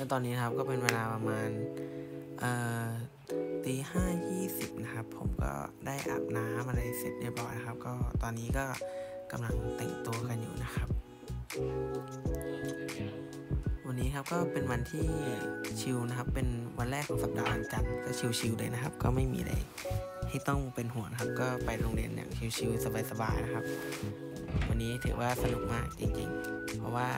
แล้วตอนนี้นะครับก็เป็นเวลาประมาณตีห้ายี่สิบนะครับ ผมก็ได้อาบน้ำอะไรเสร็จเรียบร้อยนะครับ ก็ตอนนี้ก็กำลังแต่งตัวกันอยู่นะครับ วันนี้ครับก็เป็นวันที่ชิลนะครับ เป็นวันแรกของสัปดาห์วันจันทร์ก็ชิลๆเลยนะครับ ก็ไม่มีอะไรที่ต้องเป็นห่วงครับ ก็ไปโรงเรียนอย่างชิลๆสบายๆนะครับ วันนี้ถือว่าสนุกมากจริง ๆ เพราะว่า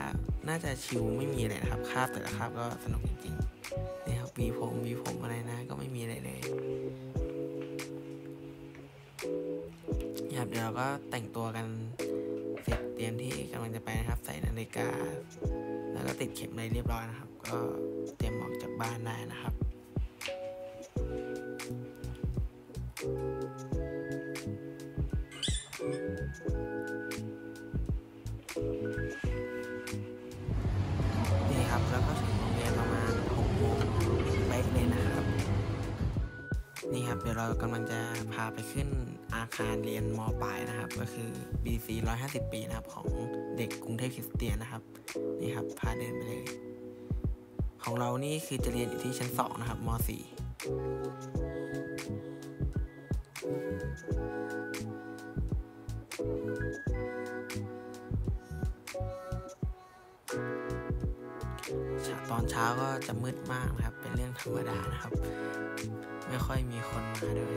น่าจะชิลไม่มีอะไรนะครับคาบแต่ละคาบก็สนุกจริงๆนี่ครับวีผมวีผมอะไรนะ ก็ไม่มีอะไรเลยครับเดี๋ยวเราก็แต่งตัวกันเสร็จเตรียมที่กำลังจะไปนะครับ ใส่นาฬิกา แล้วก็ติดเข็มอะไรเรียบร้อยนะครับ ก็เตรียมออกจากบ้านได้นะครับ เดี๋ยวเรากำลังจะพาไปขึ้นอาคารเรียนมปลายนะครับ ก็คือ BC 150 ปีนะครับ ของเด็กกรุงเทพคริสเตียนนะครับ นี่ครับ พาเดินไปเลย ของเรานี่คือจะเรียนอยู่ที่ชั้น 2 นะครับม .4 ตอนเช้าก็จะมืดมากนะครับ เป็นเรื่องธรรมดานะครับ ไม่ค่อยมีคนมาด้วย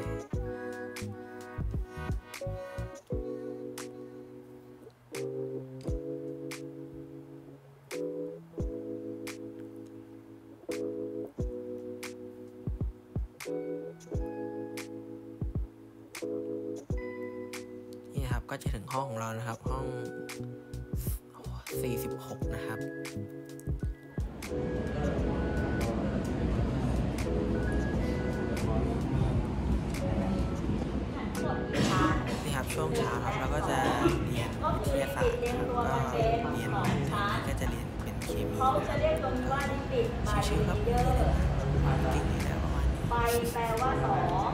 นี่ครับก็จะถึงห้องของเรานะครับ ห้อง 46 นะครับ ช่วงเช้าครับเราก็จะเรียนวิทยาศาสตร์ครับก็เรียนทางนี้ก็จะเรียนเป็นเคมีเขาจะเรียกตรงนี้ว่าลิปิดมาชื่อครับเลเยอร์จริงๆแล้วประมาณนี้ไฟแปลว่าสอง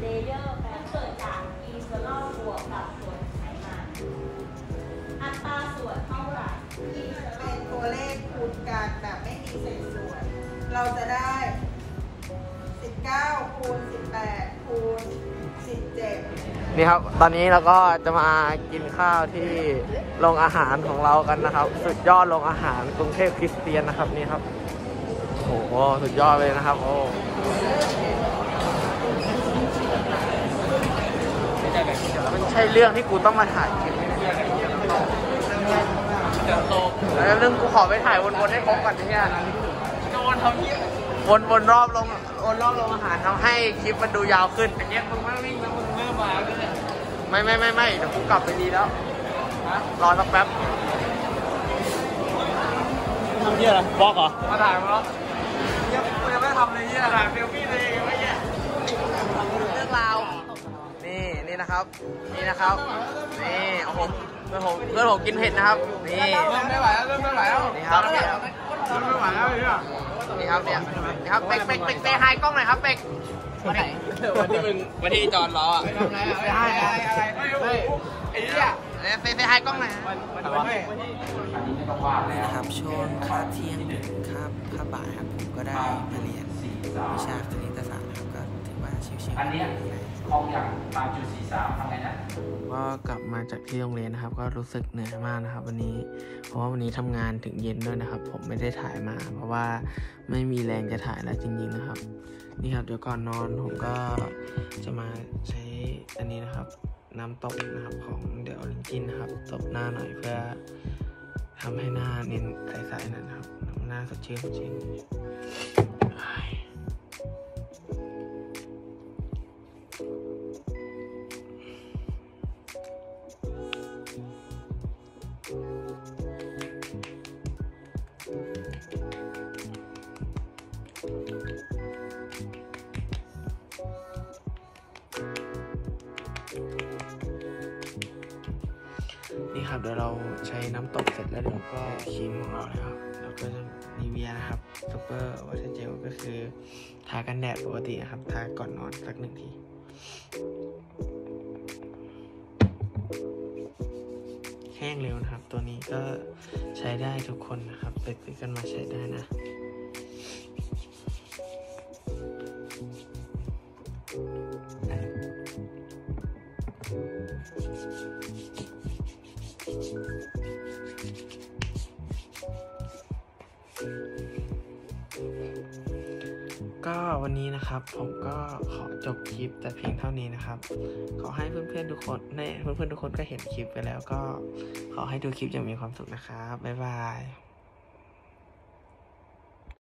เลเยอร์แปลเกิดจากอีสเตอรอลบวกกับส่วนไขมันอัตราส่วนเท่าไหร่เป็นตัวเลขคูณกันแบบไม่มีเศษส่วน เราจะได้ 19คูณ18คูณ นี่ครับ ตอนนี้เราก็จะมากินข้าวที่โรงอาหารของเรากันนะครับ สุดยอดโรงอาหารกรุงเทพคริสเตียนนะครับนี่ครับ โอ้โห สุดยอดเลยนะครับ โอ้มันใช่เรื่องที่กูต้องมาถ่ายคลิปเนี่ยแล้วเรื่องกูขอไปถ่ายวนๆให้ครบก่อนเนี่ยวนทำเหี้ย วนวนรอบลงวนรอบลงอาหารทำให้คลิปมันดูยาวขึ้นแต่เนี้ยมึงไม่วิ่งแล้วมึงเริ่มมาไม่ไม่ไม่ไม่เดี๋ยวกูกลับไปดีแล้วรอสักแป๊บทำเหี้ยอะไรบล็อกเหรอมาถ่ายมาแล้วยังยังไม่ทำเลยเนี่ยถ่ายเซลฟี่ตัวเองยังไม่แย่เรื่องราวนี่นี่นะครับนี่นะครับนี่โอ้โหเพื่อนผมเพื่อนผมกินเผ็ดนะครับนี่เริ่มไม่ไหวแล้วเริ่มไม่ไหวแล้วนี่ครับเนี่ยเริ่มไม่ไหวแล้วเนี่ย นี่ครับเนี่ยนี่ครับเป็กเป็กเป็กเปไฮกล้องหน่อยครับเป็กวันไหนวันที่มึงวันที่จอนล้ออะไปให้อะเฮ้ยไอ้เนี่ยเฟซเฟซไฮกล้องหน่อยวันวันที่นี่นะครับช่วงค่าเที่ยงค่าค่าบ่ายครับผมก็ได้มาเรียนวิชาคณิตศาสตร์ครับก็ถือว่าชิวๆอันนี้ ยห้องอย่างสามจุดสี่สามทำไงนะก็กลับมาจากที่โรงเรียนนะครับ ก็รู้สึกเหนื่อยมากนะครับ วันนี้เพราะว่าวันนี้ทำงานถึงเย็นด้วยนะครับ ผมไม่ได้ถ่ายมา เพราะว่าไม่มีแรงจะถ่ายแล้วจริง ๆนะครับ นี่ครับเดี๋ยวก่อนนอนผมก็จะมาใช้อันนี้นะครับ น้ำตบนะครับของเดออริจินนะครับตบหน้าหน่อยเพื่อทำให้หน้าเน้นใสๆหนอยนะครับหน้าสดชื่นสดชื่น นี่ครับเดี๋ยวเราใช้น้ำตบเสร็จแล้วเดี๋ยวก็ครีมของเรานะครับแล้วก็จะ Nivea นะครับ Super Water Gel ก็คือทากันแดดปกตินะครับทาก่อนนอนสักหนึ่งทีแห้งเร็วนะครับ ตัวนี้ก็ใช้ได้ทุกคนนะครับไปซื้อกันมาใช้ได้นะ ก็วันนี้นะครับผมก็ขอจบคลิปแต่เพียงเท่านี้นะครับ ขอให้เพื่อนๆทุกคนในเพื่อนๆทุกคนก็เห็นคลิปไปแล้วก็ขอให้ดูคลิปอย่างมีความสุขนะครับ บ๊ายบาย